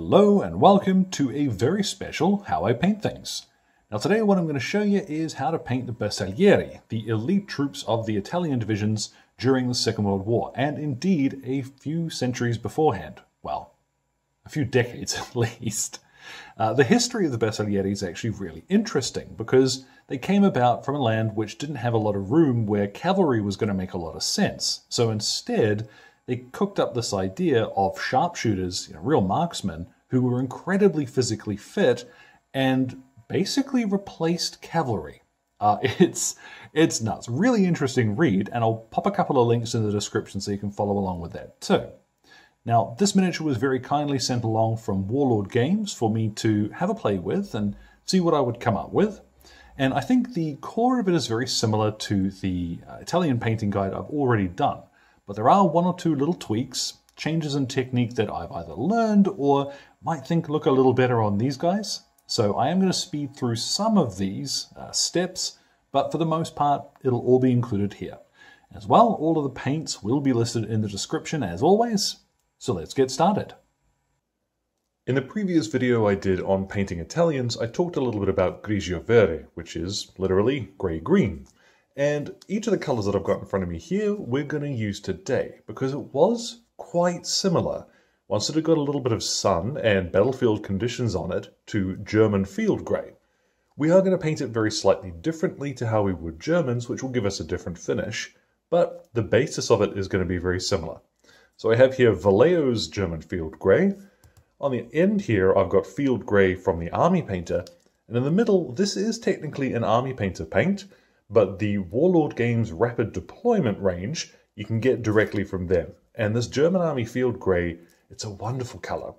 Hello and welcome to a very special How I Paint Things. Now today what I'm going to show you is how to paint the Bersaglieri, the elite troops of the Italian divisions during the Second World War, and indeed a few centuries beforehand. Well, a few decades at least. Uh, the history of the Bersaglieri is actually really interesting because they came about from a land which didn't have a lot of room where cavalry was going to make a lot of sense. So instead, they cooked up this idea of sharpshooters, you know, real marksmen, who were incredibly physically fit and basically replaced cavalry. Uh, it's it's nuts. Really interesting read, and I'll pop a couple of links in the description so you can follow along with that too. Now, this miniature was very kindly sent along from Warlord Games for me to have a play with and see what I would come up with. And I think the core of it is very similar to the uh, Italian painting guide I've already done. But there are one or two little tweaks, changes in technique that I've either learned or might think look a little better on these guys. So I am going to speed through some of these uh, steps, but for the most part, it'll all be included here. As well, all of the paints will be listed in the description as always. So let's get started. In the previous video I did on painting Italians, I talked a little bit about grigio verde, which is literally grey-green. And each of the colors that I've got in front of me here, we're going to use today because it was quite similar. Once it had got a little bit of sun and battlefield conditions on it to German field grey. We are going to paint it very slightly differently to how we would Germans, which will give us a different finish, but the basis of it is going to be very similar. So I have here Vallejo's German field grey. On the end here, I've got field grey from the army painter, and in the middle, this is technically an army painter paint, but the Warlord Games Rapid Deployment range you can get directly from them. And this German Army Field Grey, it's a wonderful color.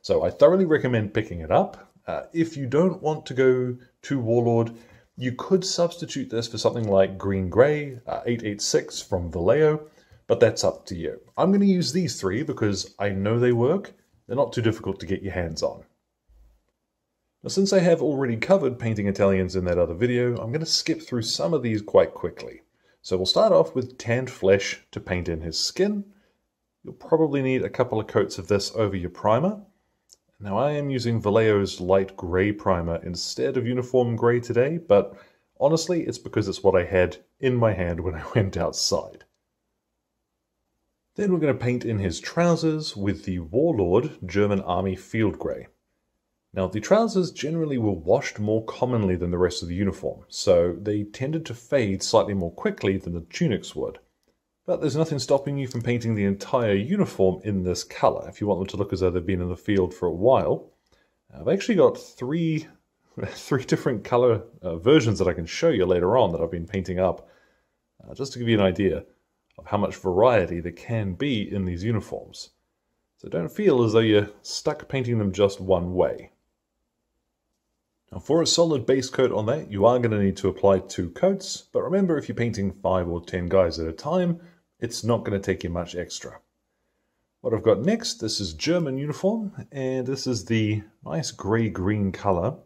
So I thoroughly recommend picking it up. Uh, if you don't want to go to Warlord, you could substitute this for something like Green Grey, uh, 886 from Vallejo, but that's up to you. I'm going to use these three because I know they work. They're not too difficult to get your hands on. Now, since I have already covered painting Italians in that other video, I'm going to skip through some of these quite quickly. So we'll start off with tanned flesh to paint in his skin. You'll probably need a couple of coats of this over your primer. Now I am using Vallejo's light grey primer instead of uniform grey today, but honestly it's because it's what I had in my hand when I went outside. Then we're going to paint in his trousers with the Warlord German Army Field Grey. Now, the trousers generally were washed more commonly than the rest of the uniform, so they tended to fade slightly more quickly than the tunics would. But there's nothing stopping you from painting the entire uniform in this colour if you want them to look as though they've been in the field for a while. I've actually got three, three different colour uh, versions that I can show you later on that I've been painting up, uh, just to give you an idea of how much variety there can be in these uniforms. So don't feel as though you're stuck painting them just one way. Now for a solid base coat on that, you are going to need to apply two coats, but remember if you're painting 5 or 10 guys at a time, it's not going to take you much extra. What I've got next, this is German uniform, and this is the nice grey-green colour,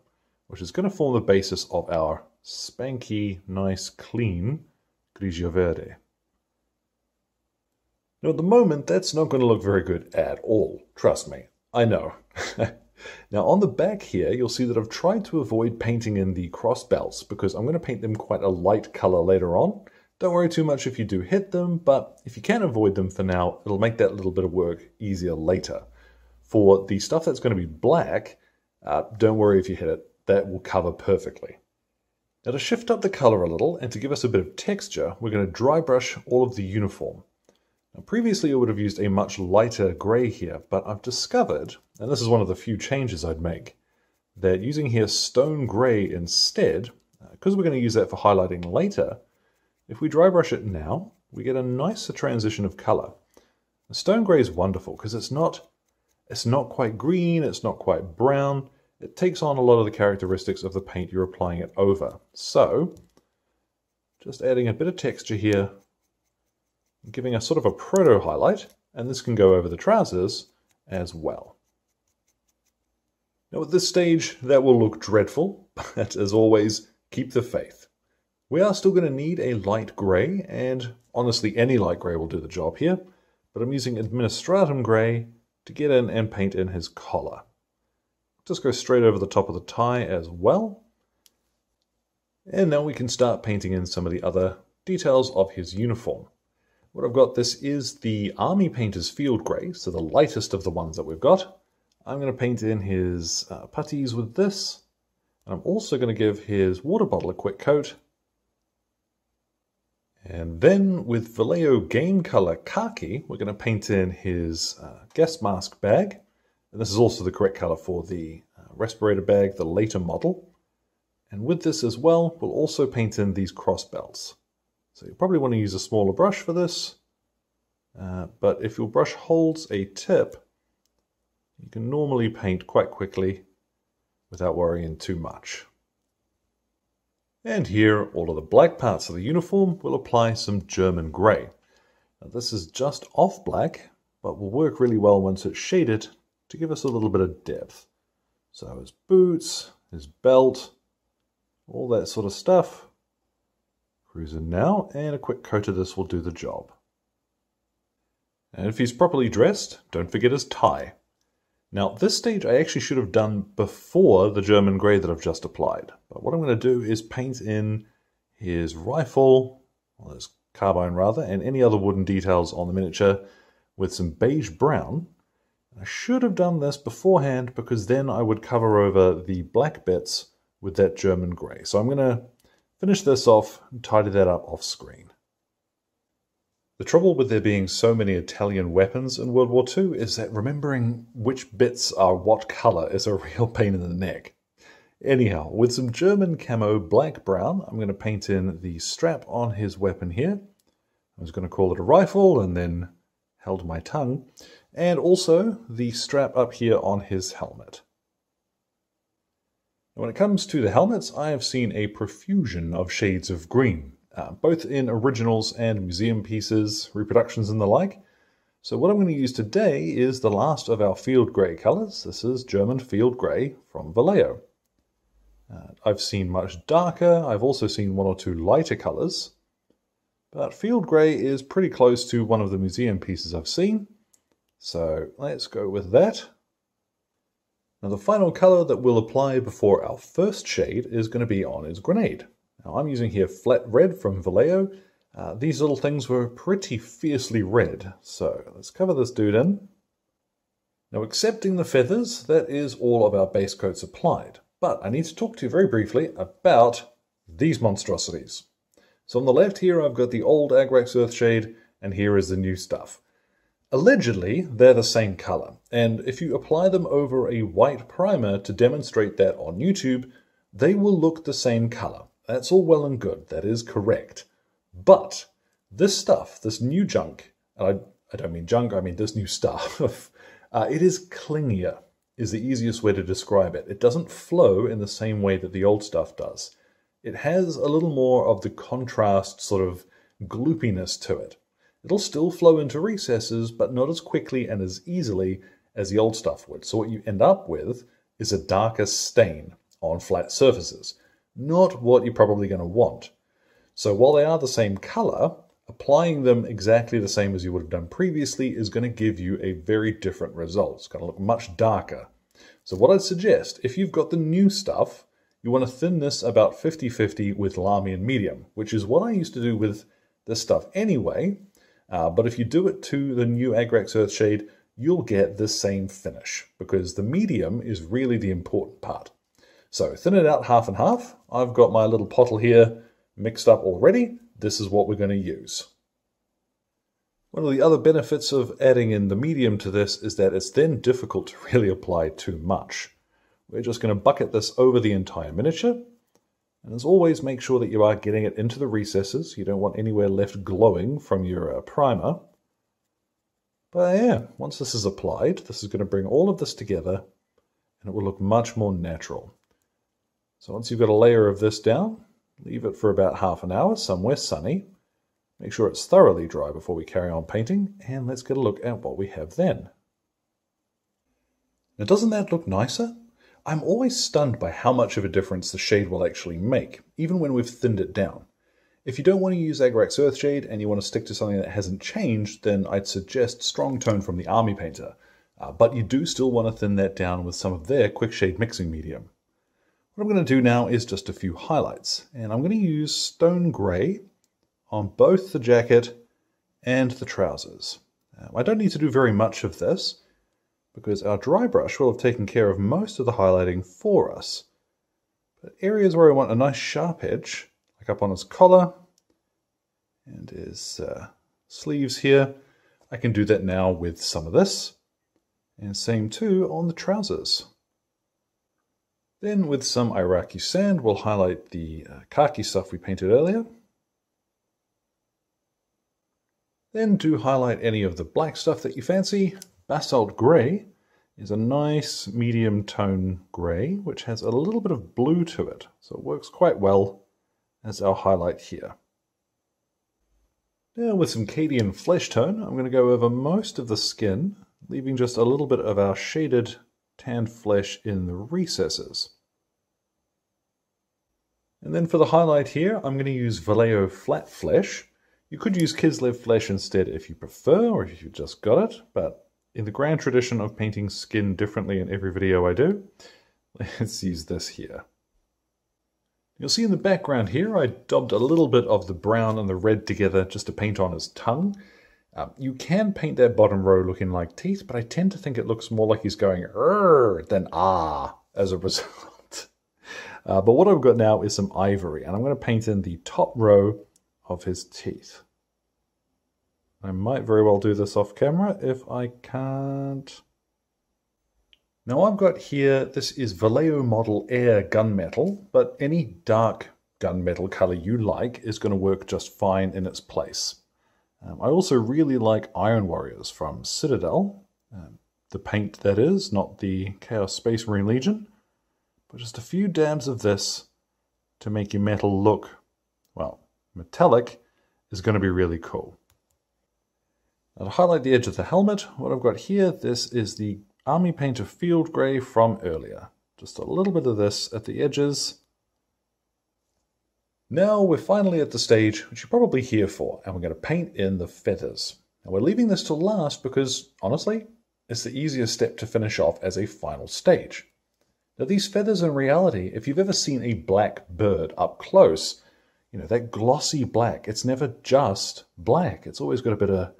which is going to form the basis of our spanky, nice, clean grigio verde. Now at the moment, that's not going to look very good at all, trust me, I know. Now on the back here, you'll see that I've tried to avoid painting in the cross belts because I'm going to paint them quite a light color later on. Don't worry too much if you do hit them, but if you can avoid them for now, it'll make that little bit of work easier later. For the stuff that's going to be black, uh, don't worry if you hit it, that will cover perfectly. Now to shift up the color a little and to give us a bit of texture, we're going to dry brush all of the uniform. Now, previously I would have used a much lighter grey here, but I've discovered, and this is one of the few changes I'd make, that using here stone grey instead, because uh, we're going to use that for highlighting later, if we dry brush it now, we get a nicer transition of colour. The stone grey is wonderful because it's not, it's not quite green, it's not quite brown, it takes on a lot of the characteristics of the paint you're applying it over. So, just adding a bit of texture here giving us sort of a proto highlight, and this can go over the trousers as well. Now at this stage, that will look dreadful, but as always, keep the faith. We are still going to need a light grey, and honestly any light grey will do the job here, but I'm using Administratum grey to get in and paint in his collar. just go straight over the top of the tie as well. And now we can start painting in some of the other details of his uniform. What I've got, this is the Army Painter's Field Grey, so the lightest of the ones that we've got. I'm going to paint in his uh, puttees with this. And I'm also going to give his water bottle a quick coat. And then with Vallejo Game Color Khaki, we're going to paint in his uh, gas mask bag. And this is also the correct color for the uh, respirator bag, the later model. And with this as well, we'll also paint in these cross belts. So you probably want to use a smaller brush for this. Uh, but if your brush holds a tip, you can normally paint quite quickly without worrying too much. And here, all of the black parts of the uniform will apply some German grey. Now this is just off black, but will work really well once it's shaded to give us a little bit of depth. So his boots, his belt, all that sort of stuff. Cruise in now, and a quick coat of this will do the job. And if he's properly dressed, don't forget his tie. Now, this stage I actually should have done before the German grey that I've just applied. But what I'm going to do is paint in his rifle, or his carbine rather, and any other wooden details on the miniature with some beige brown. I should have done this beforehand because then I would cover over the black bits with that German grey. So I'm going to finish this off and tidy that up off screen. The trouble with there being so many Italian weapons in World War II is that remembering which bits are what colour is a real pain in the neck. Anyhow, with some German camo black-brown, I'm going to paint in the strap on his weapon here. I was going to call it a rifle and then held my tongue. And also the strap up here on his helmet. When it comes to the helmets, I have seen a profusion of shades of green uh, both in originals and museum pieces, reproductions and the like. So what I'm going to use today is the last of our field grey colours. This is German field grey from Vallejo. Uh, I've seen much darker, I've also seen one or two lighter colours, but field grey is pretty close to one of the museum pieces I've seen. So let's go with that. Now the final colour that we'll apply before our first shade is going to be on his grenade. Now I'm using here flat red from Vallejo. Uh, these little things were pretty fiercely red. So let's cover this dude in. Now accepting the feathers, that is all of our base coats applied. But I need to talk to you very briefly about these monstrosities. So on the left here I've got the old Agrax Earthshade and here is the new stuff. Allegedly, they're the same color, and if you apply them over a white primer to demonstrate that on YouTube, they will look the same color. That's all well and good. That is correct. But this stuff, this new junk, and I, I don't mean junk, I mean this new stuff, uh, it is clingier, is the easiest way to describe it. It doesn't flow in the same way that the old stuff does. It has a little more of the contrast sort of gloopiness to it. It'll still flow into recesses, but not as quickly and as easily as the old stuff would. So what you end up with is a darker stain on flat surfaces not what you're probably going to want. So while they are the same color, applying them exactly the same as you would have done previously is going to give you a very different result. It's going to look much darker. So what I'd suggest, if you've got the new stuff, you want to thin this about 50-50 with Lahmian medium, which is what I used to do with this stuff anyway. Uh, but if you do it to the new Agrax Earthshade, you'll get the same finish because the medium is really the important part. So thin it out half and half. I've got my little pottle here mixed up already. This is what we're going to use. One of the other benefits of adding in the medium to this is that it's then difficult to really apply too much. We're just going to bucket this over the entire miniature. And as always, make sure that you are getting it into the recesses. You don't want anywhere left glowing from your uh, primer. But yeah, once this is applied, this is going to bring all of this together and it will look much more natural. So once you've got a layer of this down, leave it for about half an hour somewhere sunny. Make sure it's thoroughly dry before we carry on painting, and let's get a look at what we have then. Now doesn't that look nicer? I'm always stunned by how much of a difference the shade will actually make, even when we've thinned it down. If you don't want to use Agrax Earthshade and you want to stick to something that hasn't changed, then I'd suggest Strong Tone from the Army Painter. Uh, but you do still want to thin that down with some of their quick shade mixing medium. What I'm going to do now is just a few highlights. And I'm going to use stone grey on both the jacket and the trousers. Um, I don't need to do very much of this because our dry brush will have taken care of most of the highlighting for us. But areas where we want a nice sharp edge, like up on his collar and his uh, sleeves here, I can do that now with some of this. And same too on the trousers. Then with some Iraqi sand, we'll highlight the uh, khaki stuff we painted earlier. Then to highlight any of the black stuff that you fancy, Basalt Grey is a nice medium tone grey, which has a little bit of blue to it. So it works quite well as our highlight here. Now with some Cadian flesh tone, I'm going to go over most of the skin, leaving just a little bit of our shaded tanned flesh in the recesses. And then for the highlight here, I'm going to use Vallejo flat flesh. You could use Kislev flesh instead if you prefer, or if you've just got it, but in the grand tradition of painting skin differently in every video I do, let's use this here. You'll see in the background here, I daubed a little bit of the brown and the red together just to paint on his tongue. Um, you can paint that bottom row looking like teeth, but I tend to think it looks more like he's going er than ah as a result. uh, but what I've got now is some ivory, and I'm going to paint in the top row of his teeth. I might very well do this off camera if I can't. Now I've got here, this is Vallejo Model Air gunmetal, but any dark gunmetal color you like is going to work just fine in its place. Um, I also really like Iron Warriors from Citadel, um, the paint that is, not the Chaos Space Marine Legion, but just a few dabs of this to make your metal look, well, metallic is going to be really cool. Now to highlight the edge of the helmet, what I've got here, this is the Army Painter Field Grey from earlier. Just a little bit of this at the edges. Now we're finally at the stage which you're probably here for, and we're going to paint in the feathers. Now we're leaving this to last because, honestly, it's the easiest step to finish off as a final stage. Now these feathers in reality, if you've ever seen a black bird up close, you know, that glossy black, it's never just black. It's always got a bit of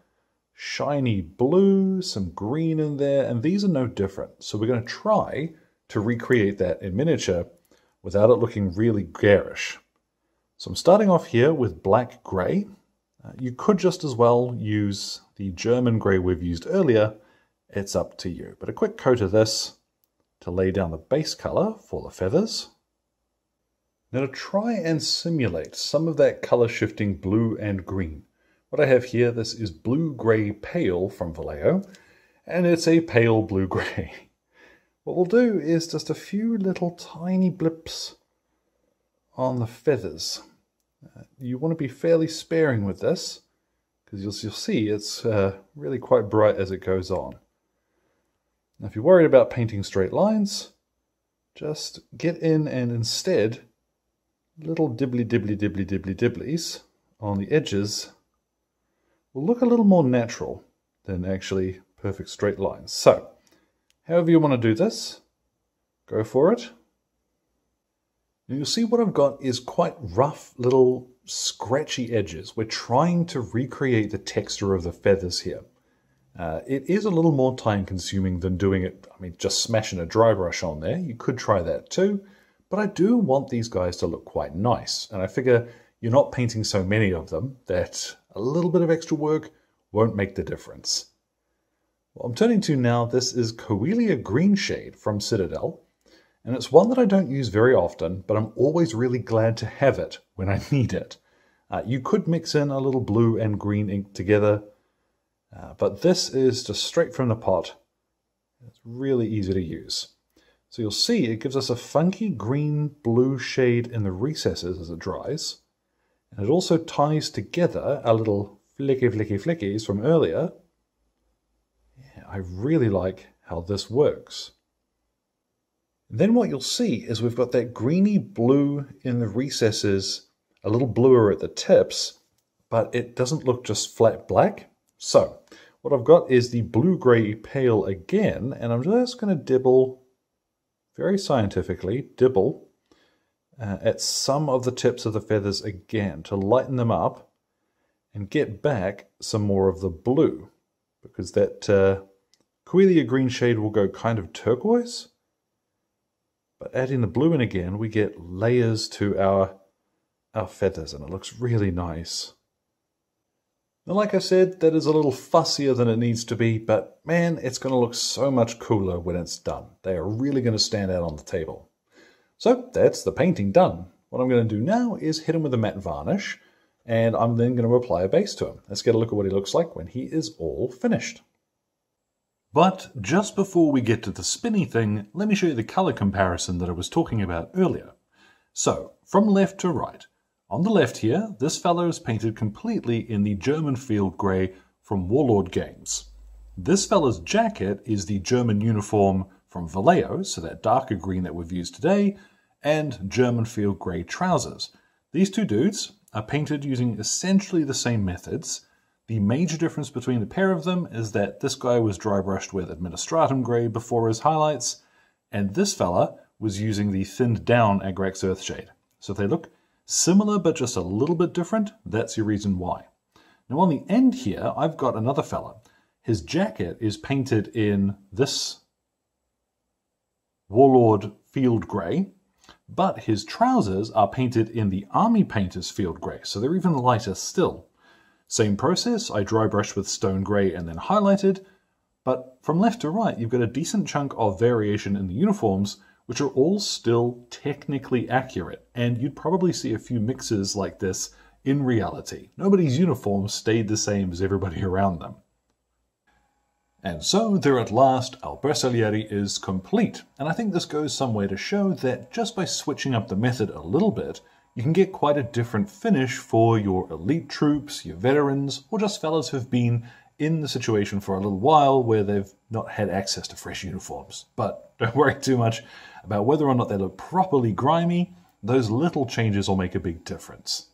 shiny blue, some green in there, and these are no different. So we're going to try to recreate that in miniature without it looking really garish. So I'm starting off here with black grey. Uh, you could just as well use the German grey we've used earlier. It's up to you. But a quick coat of this to lay down the base colour for the feathers. Now to try and simulate some of that colour shifting blue and green, what I have here, this is Blue Grey Pale from Vallejo, and it's a pale blue-grey. What we'll do is just a few little tiny blips on the feathers. Uh, you want to be fairly sparing with this, because you'll, you'll, see it's uh, really quite bright as it goes on. Now if you're worried about painting straight lines, just get in and instead little dibbly dibbly dibbly dibbly dibblies on the edges will look a little more natural than actually perfect straight lines. So, however you want to do this, go for it. Now you'll see what I've got is quite rough little scratchy edges. We're trying to recreate the texture of the feathers here. Uh, it is a little more time consuming than doing it, I mean, just smashing a dry brush on there. You could try that too, but I do want these guys to look quite nice. And I figure you're not painting so many of them that a little bit of extra work won't make the difference. What I'm turning to now, this is Coelia Green Shade from Citadel, and it's one that I don't use very often, but I'm always really glad to have it when I need it. Uh, you could mix in a little blue and green ink together, uh, but this is just straight from the pot. It's really easy to use. So you'll see it gives us a funky green-blue shade in the recesses as it dries. And it also ties together our little flicky flicky flickies from earlier. Yeah, I really like how this works. And then what you'll see is we've got that greeny blue in the recesses, a little bluer at the tips, but it doesn't look just flat black. So what I've got is the blue-grey pale again, and I'm just going to dibble, very scientifically, dibble uh, at some of the tips of the feathers again to lighten them up and get back some more of the blue because that uh, Coelia green shade will go kind of turquoise. But adding the blue in again, we get layers to our, our feathers and it looks really nice. And like I said, that is a little fussier than it needs to be, but man, it's going to look so much cooler when it's done. They are really going to stand out on the table. So that's the painting done. What I'm going to do now is hit him with a matte varnish, and I'm then going to apply a base to him. Let's get a look at what he looks like when he is all finished. But just before we get to the spinny thing, let me show you the color comparison that I was talking about earlier. So, from left to right. On the left here, this fellow is painted completely in the German field grey from Warlord Games. This fellow's jacket is the German uniform from Vallejo, so that darker green that we've used today, and German field grey trousers. These two dudes are painted using essentially the same methods. The major difference between the pair of them is that this guy was dry brushed with Administratum grey before his highlights, and this fella was using the thinned down Agrax Earthshade. So they look similar but just a little bit different, that's your reason why. Now on the end here, I've got another fella. His jacket is painted in this Warlord Field Grey, but his trousers are painted in the Army Painter's Field Grey, so they're even lighter still. Same process, I dry brush with Stone Grey and then highlighted, but from left to right you've got a decent chunk of variation in the uniforms, which are all still technically accurate, and you'd probably see a few mixes like this in reality. Nobody's uniform stayed the same as everybody around them. And so there at last, our Bersaglieri is complete. And I think this goes some way to show that just by switching up the method a little bit, you can get quite a different finish for your elite troops, your veterans, or just fellas who've been in the situation for a little while where they've not had access to fresh uniforms. But don't worry too much about whether or not they look properly grimy, those little changes will make a big difference.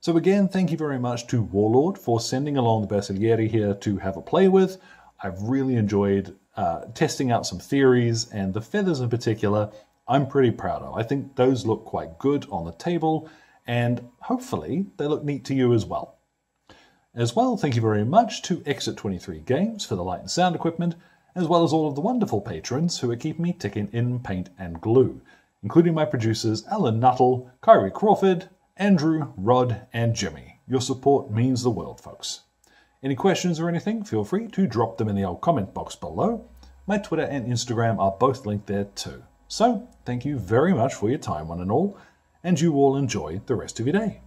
So again, thank you very much to Warlord for sending along the Bersaglieri here to have a play with. I've really enjoyed uh, testing out some theories, and the feathers in particular, I'm pretty proud of. I think those look quite good on the table, and hopefully they look neat to you as well. As well, thank you very much to Exit 23 Games for the light and sound equipment, as well as all of the wonderful patrons who are keeping me ticking in paint and glue, including my producers Alan Nuttall, Kyrie Crawford, Andrew, Rod, and Jimmy. Your support means the world, folks. Any questions or anything, feel free to drop them in the old comment box below. My Twitter and Instagram are both linked there too. So, thank you very much for your time, one and all, and you all enjoy the rest of your day.